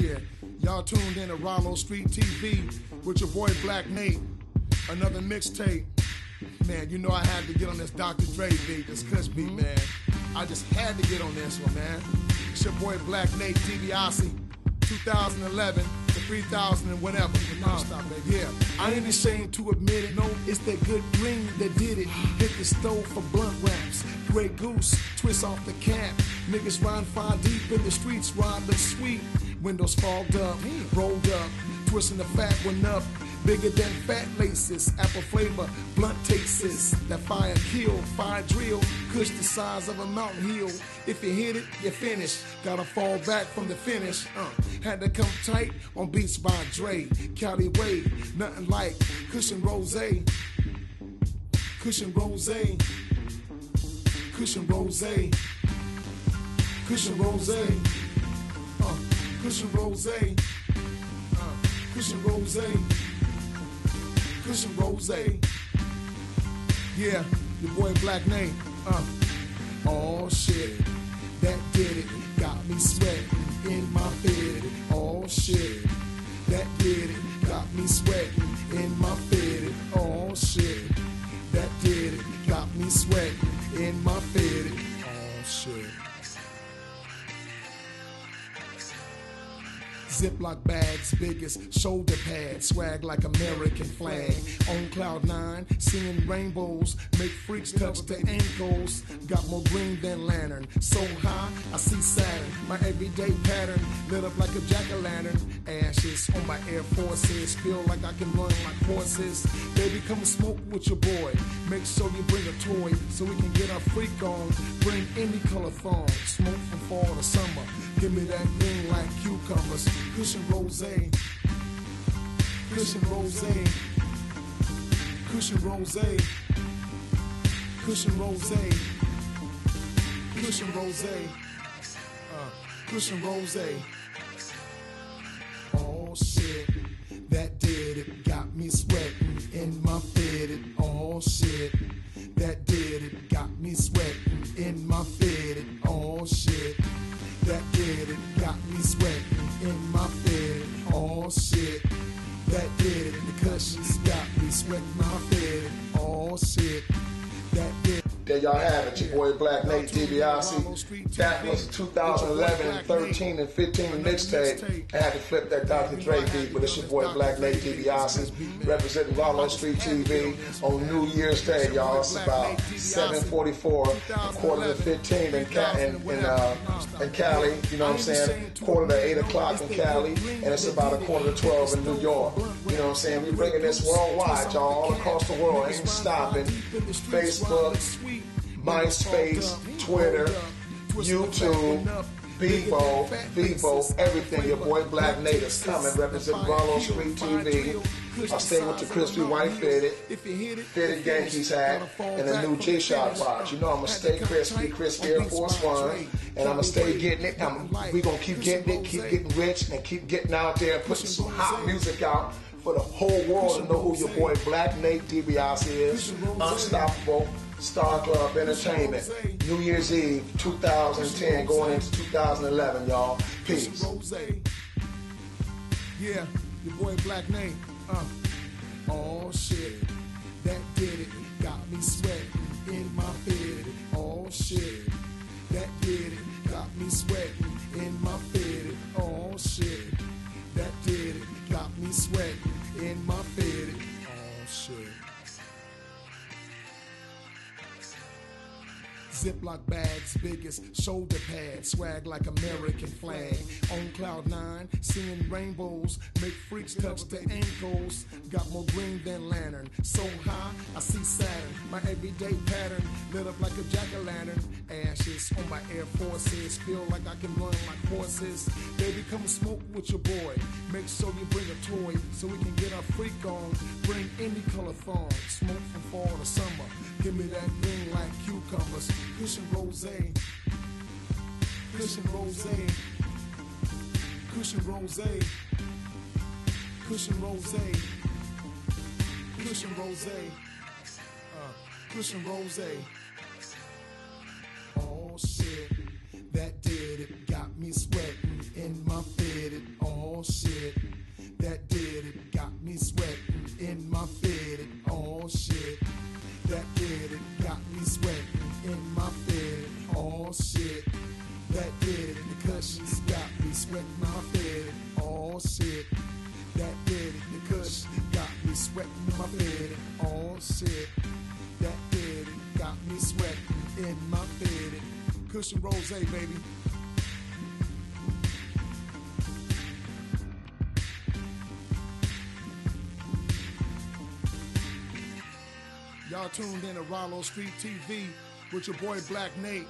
Yeah, y'all tuned in to Raalow Street TV with your boy Black Nate. Another mixtape. Man, you know I had to get on this Dr. Dre beat, this Kush beat, man. I just had to get on this one, man. It's your boy Black Nate Debiase, 2011 to 3000 and whatever. Non-stop, baby. Yeah, I ain't ashamed to admit it. No, it's that good green that did it. Hit the stove for blunt wraps. Grey Goose, twist off the cap. Niggas ride far deep in the streets, ride look sweet. Windows fogged up, rolled up, twisting the fat one up. Bigger than fat laces, apple flavor, blunt tastes. That fire kill, fire drill, kush the size of a mountain hill. If you hit it, you finish. Gotta fall back from the finish. Uh, had to come tight on beats by Dre, Cali Way, nothing like cushion rose. Cushion rose. Cushion rose. Cushion rose. Cushion rose. Uh, cushion rose. Cushion rose. Yeah, your boy Black Nate. Uh, oh shit, that did it. Got me sweating in my bed. Ziploc bags, biggest shoulder pads, swag like American flag. On cloud nine, seeing rainbows, make freaks touch the ankles. Got more green than lantern, so high I see Saturn. My everyday pattern lit up like a jack o' lantern. Ashes on my Air Forces, feel like I can run like horses. Baby, come smoke with your boy. Make sure you bring a toy so we can get our freak on. Bring any color thong, smoke from fall to summer. Give me that green like cucumbers. Cushion rose. Cushion rose. Cushion rose. Cushion rose. Cushion rose. Uh, cushion rose. Shit, y'all have it, your boy Black Nate Debiase. That was 2011, 13, and 15 mixtape. I had to flip that Dr. Dre beat, but it's your boy Black Nate Debiase representing Raalow Street TV on New Year's Day, y'all. It's about 7:44, a quarter to 15 in, in, in, uh, in Cali. You know what I'm saying? Quarter to 8 o'clock in Cali, and it's about a quarter to 12 in New York. You know what I'm saying? We're bringing this worldwide, y'all, all across the world. Ain't stopping. Facebook. MySpace, Twitter, YouTube, Bebo, Vevo, everything. Your boy Black Nate is coming, representing Raalow Street TV. I stay with the crispy white fitted, fitted Yankees hat, and a new G-Shock watch. You know I'm gonna stay crispy, crispy Air Force One, and I'm gonna stay getting it. I'm, we gonna keep getting it, keep getting rich, and keep getting out there and putting some hot music out for the whole world to know who your boy Black Nate Debiase is. Unstoppable. Star Club Entertainment, New Year's Eve 2010, going into 2011, y'all. Peace. Yeah, your boy Black Nate. Uh. Oh shit, that did it. Got me sweating in my bed. Oh shit, that did it. Got me sweating Ziploc bags, biggest shoulder pads, swag like American flag. On cloud nine, seeing rainbows, make freaks touch the ankles. Got more green than lantern, so high I see Saturn. My everyday pattern lit up like a jack o' lantern. Ashes on my Air Forces, feel like I can run like horses. Baby, come smoke with your boy. Make sure you bring a toy so we can get our freak on. Bring any color thong, smoke from fall to summer. Give me that green like cucumbers. Cushion rose. Cushion rose. Cushion rose. Cushion rose. Cushion rose. Uh, cushion rose. Oh shit, that did it. Got me sweating it. The cushions got me sweating my bed. All shit, that it. The cushions got me sweating in my bed. All shit, that it. Got me sweating in my bed. Cushion rose, baby. Y'all tuned in to Raalow Street TV with your boy Black Nate.